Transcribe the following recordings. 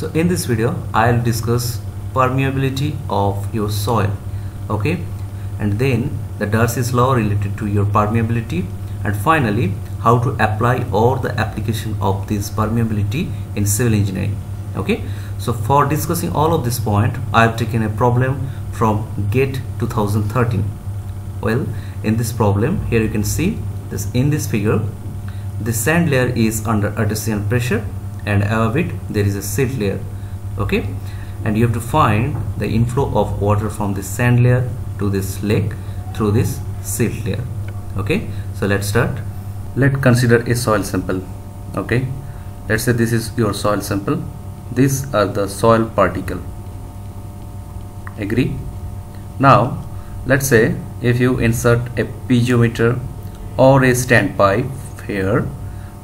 so in this video I'll discuss permeability of your soil okay? And then the Darcy's law related to your permeability. And finally how to apply or the application of this permeability in civil engineering okay? So for discussing all of this point I have taken a problem from GATE 2013 well in this problem here you can see this in this figure the sand layer is under artesian pressure and above it there is a silt layer okay? And you have to find the inflow of water from the sand layer to this lake through this silt layer okay? So let's start. Let's consider a soil sample okay? Let's say this is your soil sample. These are the soil particle agree? Now let's say if you insert a piezometer or a standpipe here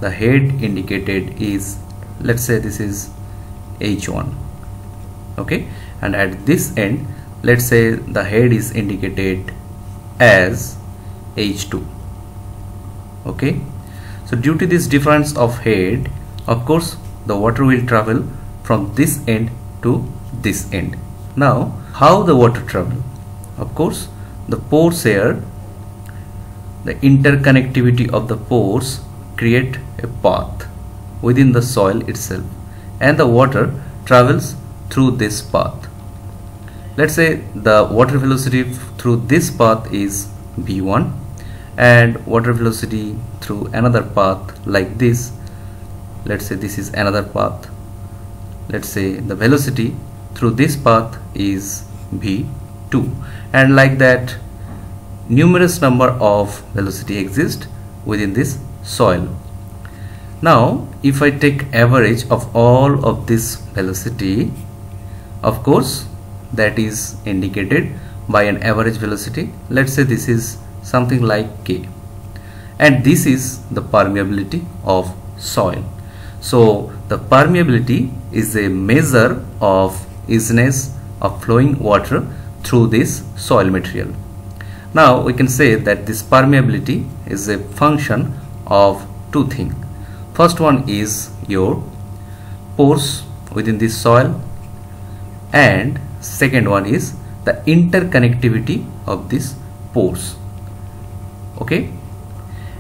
the head indicated is let's say this is h1 okay? And at this end let's say the head is indicated as h2 okay? So due to this difference of head of course the water will travel from this end to this end. Now how the water travel? Of course the pores here the interconnectivity of the pores create a path within the soil itself and the water travels through this path. Let's say the water velocity through this path is v1 and water velocity through another path like this. Let's say this is another path. Let's say the velocity through this path is v2 and like that numerous number of velocity exist within this soil now if I take average of all of this velocity of course that is indicated by an average velocity. Let's say this is something like K. And this is the permeability of soil. So the permeability is a measure of easiness of flowing water through this soil material. Now we can say that this permeability is a function of two things first one is your pores within this soil. And second one is the interconnectivity of these pores. Okay?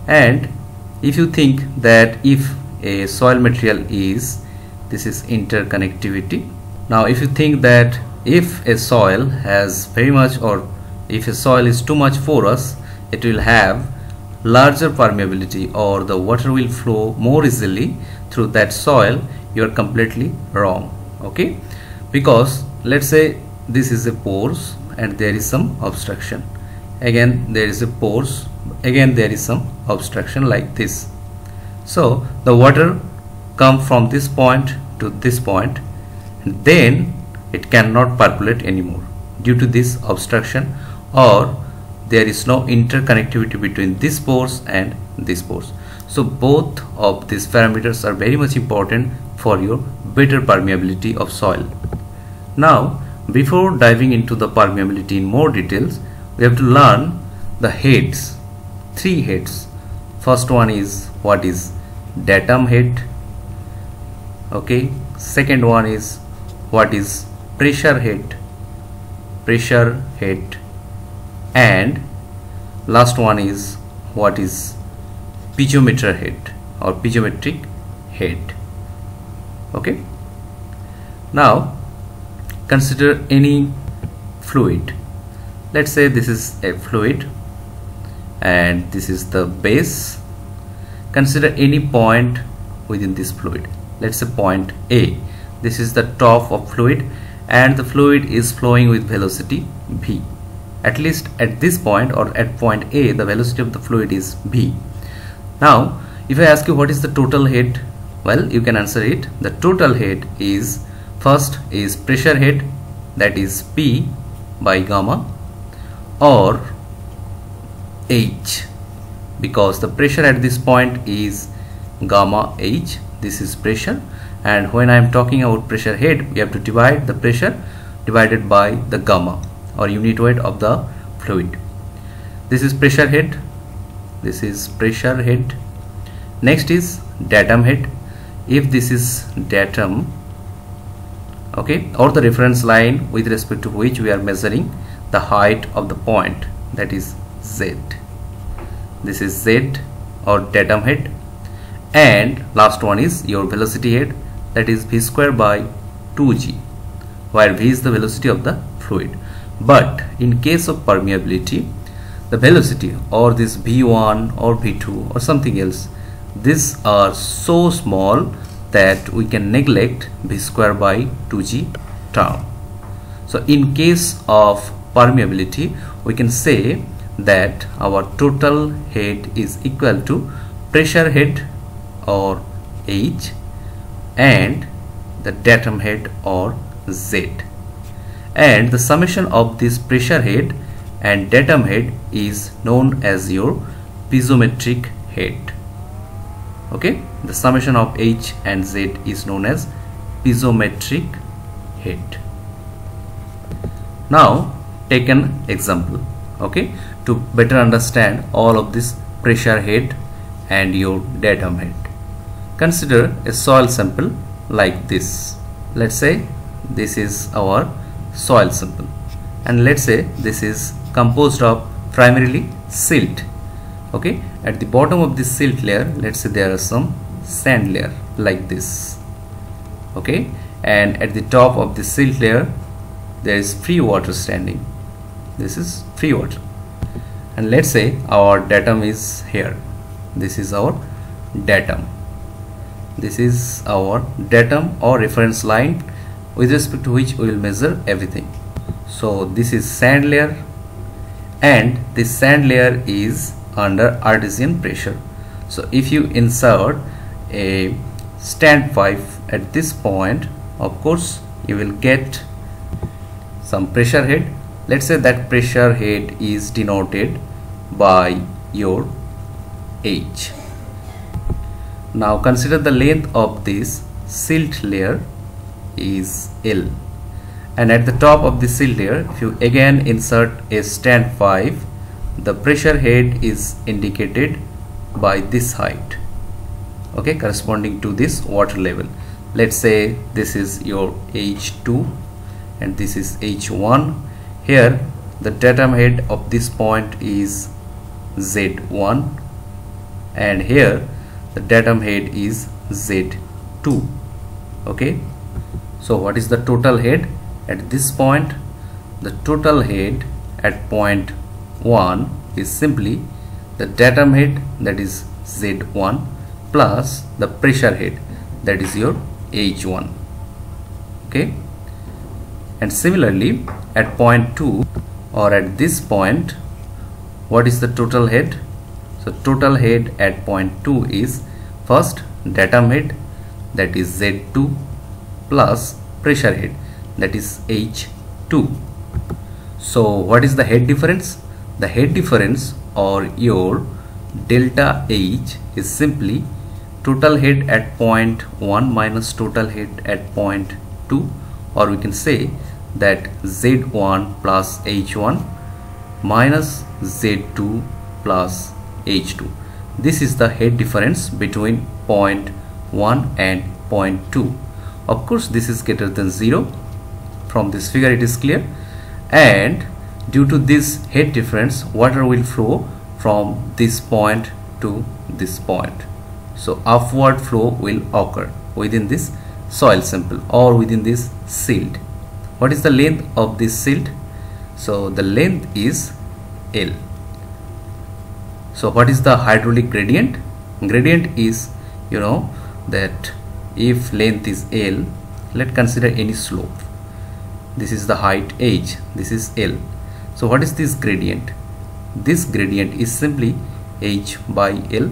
And if you think that if a soil material is this is interconnectivity. Now if you think that if a soil has very much or if a soil is too much porous it will have larger permeability or the water will flow more easily through that soil you are completely wrong okay? Because let's say this is a pores and there is some obstruction. Again there is a pores again there is some obstruction like this. So the water come from this point to this point then it cannot percolate anymore due to this obstruction or there is no interconnectivity between this pores and this pores so both of these parameters are very much important for your better permeability of soil. Now before diving into the permeability in more details we have to learn the heads three heads. First one is what is datum head okay? Second one is what is pressure head pressure head and last one is what is piezometer head or piezometric head. Okay? Now consider any fluid. Let's say this is a fluid and this is the base. Consider any point within this fluid. Let's say point A. This is the top of fluid and the fluid is flowing with velocity v at least at this point or at point A the velocity of the fluid is v now if I ask you what is the total head well you can answer it. The total head is first is pressure head that is P by gamma or H because the pressure at this point is gamma H this is pressure and when I am talking about pressure head we have to divide the pressure divided by the gamma or unit weight of the fluid. This is pressure head. This is pressure head. Next is datum head. If this is datum okay or the reference line with respect to which we are measuring the height of the point that is z. This is z or datum head. And last one is your velocity head that is v square by 2g where v is the velocity of the fluid but in case of permeability the velocity or this v1 or v2 or something else these are so small that we can neglect v square by 2g term. So in case of permeability we can say that our total head is equal to pressure head or H and the datum head or Z and the summation of this pressure head and datum head is known as your piezometric head. Okay? The summation of H and Z is known as piezometric head. Now take an example. Okay? To better understand all of this pressure head and your datum head. Consider a soil sample like this. Let's say this is our soil sample and let's say this is composed of primarily silt. Okay? At the bottom of this silt layer let's say there are some sand layer like this. Okay? And at the top of the silt layer there is free water standing. This is free water. And let's say our datum is here. This is our datum. This is our datum or reference line with respect to which we will measure everything. So this is sand layer and this sand layer is under artesian pressure. So if you insert a stand pipe at this point of course you will get some pressure head. Let's say that pressure head is denoted by your H. Now consider the length of this silt layer is L. And at the top of the layer if you again insert a stand pipe the pressure head is indicated by this height. Okay corresponding to this water level. Let's say this is your H2 and this is H1 here the datum head of this point is Z1 and here the datum head is Z2 okay so what is the total head? At this point the total head at point 1 is simply the datum head that is Z1 plus the pressure head that is your H1 okay? And similarly at point 2 or at this point what is the total head? So total head at point 2 is first datum head that is Z2 plus pressure head that is H2 so what is the head difference? The head difference or your delta H is simply total head at point 1 minus total head at point 2 or we can say that Z1 plus H1 minus Z2 plus H2 this is the head difference between point 1 and point 2 of course this is greater than 0 from this figure it is clear. And due to this head difference water will flow from this point to this point. So upward flow will occur within this soil sample or within this silt. What is the length of this silt? So the length is L. So what is the hydraulic gradient? Gradient is you know that if length is L let consider any slope. This is the height h this is L. So what is this gradient? This gradient is simply h by L.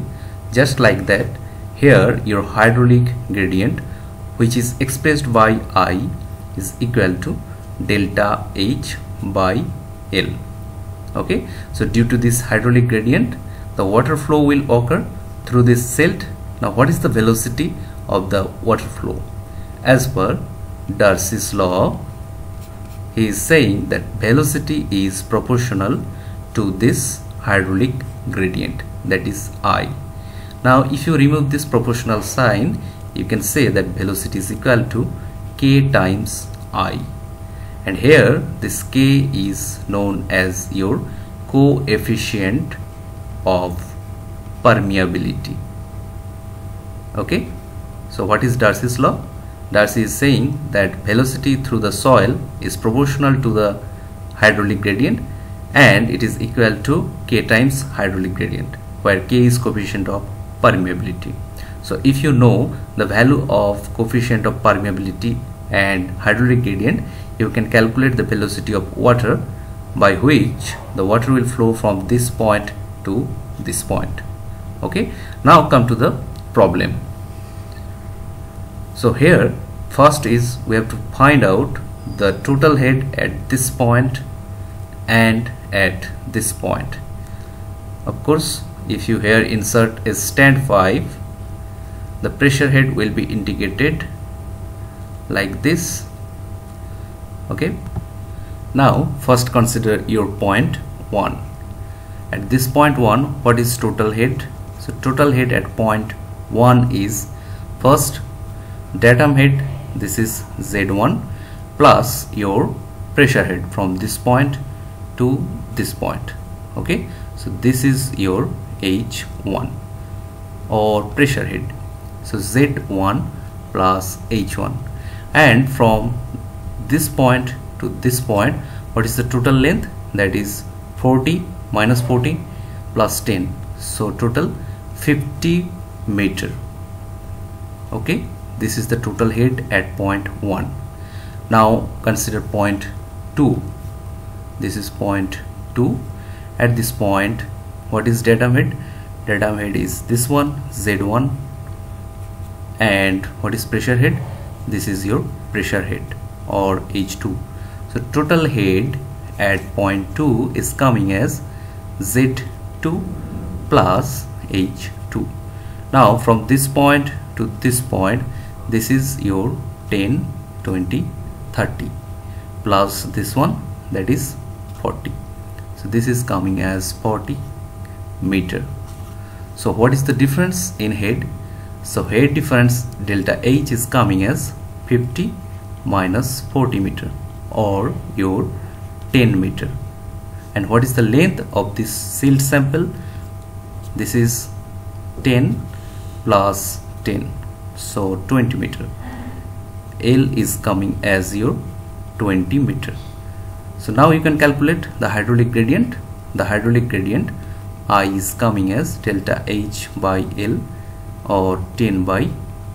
Just like that here your hydraulic gradient which is expressed by I is equal to delta H by L. Okay? So due to this hydraulic gradient the water flow will occur through this silt. Now what is the velocity of the water flow. As per Darcy's law he is saying that velocity is proportional to this hydraulic gradient that is I. Now if you remove this proportional sign you can say that velocity is equal to k times I. And here this K is known as your coefficient of permeability. Okay so what is Darcy's law? Darcy is saying that velocity through the soil is proportional to the hydraulic gradient and it is equal to K times hydraulic gradient where K is coefficient of permeability. So if you know the value of coefficient of permeability and hydraulic gradient you can calculate the velocity of water by which the water will flow from this point to this point. Okay? Now come to the problem so here first is we have to find out the total head at this point and at this point. Of course if you here insert a stand pipe the pressure head will be indicated like this. Okay. Now first consider your point 1 at this point 1 what is total head? So total head at point 1 is first datum head this is z1 plus your pressure head from this point to this point okay? So this is your h1 or pressure head. So z1 plus h1 and from this point to this point what is the total length? That is 40 minus 40 plus 10 so total 50 meter okay this is the total head at point 1 now consider point 2 this is point 2 at this point what is datum head? Datum head is this one z1 and what is pressure head? This is your pressure head or H2 so total head at point 2 is coming as Z2 plus H2 now from this point to this point this is your 10 20 30 plus this one that is 40 so this is coming as 40 meter. So what is the difference in head? So head difference delta H is coming as 50 minus 40 meter or your 10 meter. And what is the length of this silt sample? This is 10 plus 10 so 20 meter. L is coming as your 20 meter. So now you can calculate the hydraulic gradient. The hydraulic gradient I is coming as delta H by L or 10 by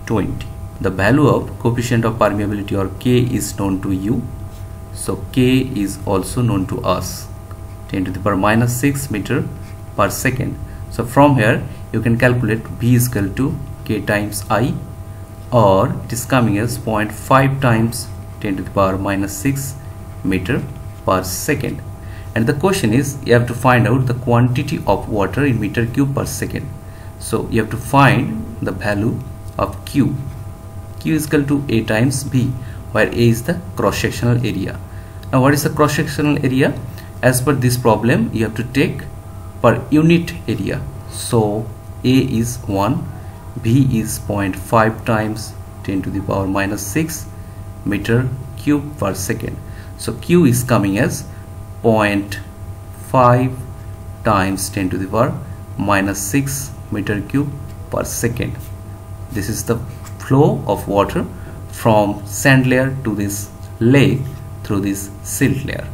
20 the value of coefficient of permeability or k is known to you. So k is also known to us. 10 to the power minus 6 meter per second. So from here you can calculate v is equal to k times i or it is coming as 0.5 times 10 to the power minus 6 meter per second. And the question is you have to find out the quantity of water in meter cube per second. So you have to find the value of q. Q is equal to a times b where a is the cross sectional area. Now what is the cross sectional area? As per this problem you have to take per unit area. So a is 1 b is 0.5 times 10 to the power minus 6 meter cube per second. So q is coming as 0.5 times 10 to the power minus 6 meter cube per second. This is the flow of water from sand layer to this lake through this silt layer